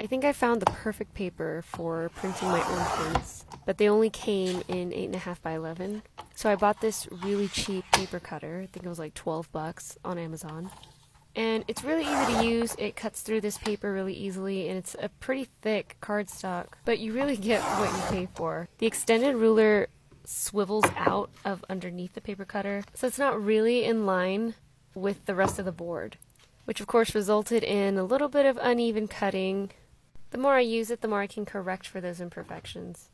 I think I found the perfect paper for printing my own prints, but they only came in 8.5 by 11. So I bought this really cheap paper cutter. I think it was like 12 bucks on Amazon. And it's really easy to use. It cuts through this paper really easily, and it's a pretty thick cardstock, but you really get what you pay for. The extended ruler swivels out of underneath the paper cutter, so it's not really in line with the rest of the board, which of course resulted in a little bit of uneven cutting the more I use it, the more I can correct for those imperfections.